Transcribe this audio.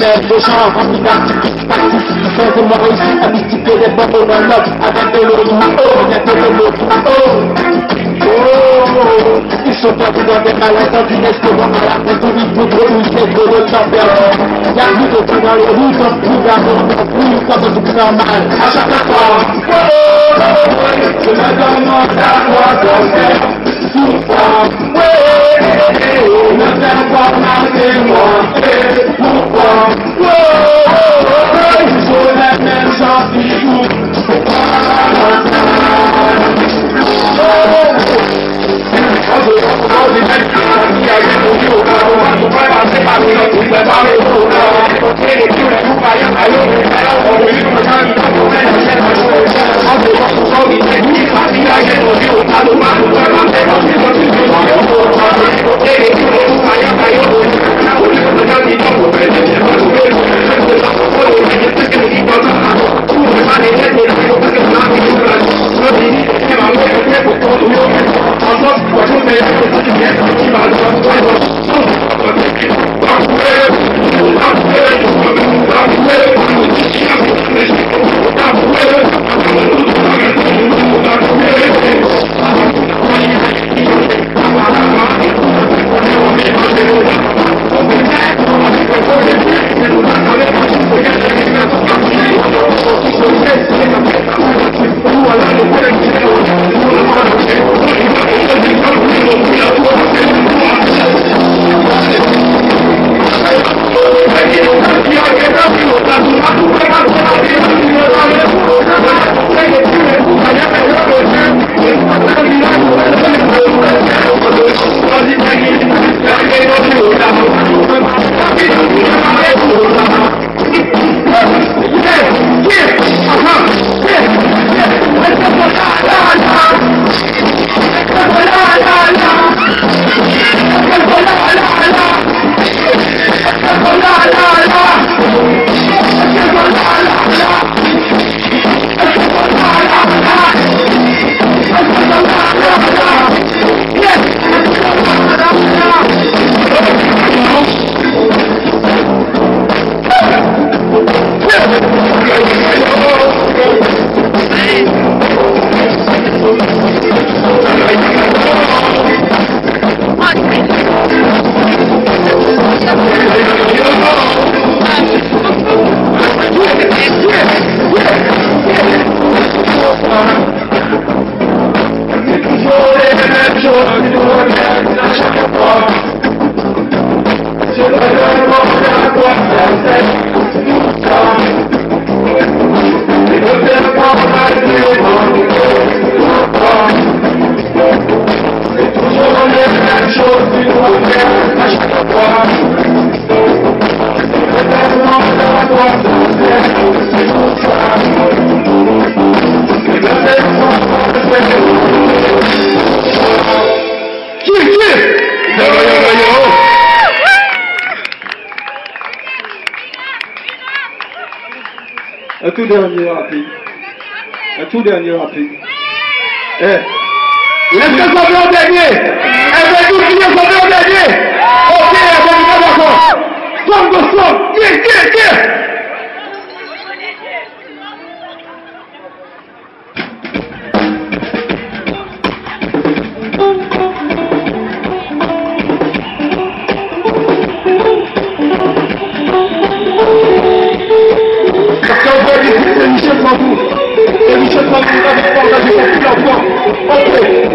lève le champ, rempli d'articles tactiques qui font de moi réussi à mystifier les dans l'autre avec de l'eau tout haut, rien que de l'eau haut. Oh, ils sont perdus dans des malentendus, que moi à la photo, ils laisser de le temps perdu. Y'a plus de tout dans les comme plus, comme tout normal. À chaque fois, Un tout dernier rapide. Un tout dernier rapide. Eh. Est-ce que ça fait un dernier Eh bien, tout qui ça fait un dernier Ok, eh bien, nous d'accord. Song de song. Qui, qui, qui? Vamos!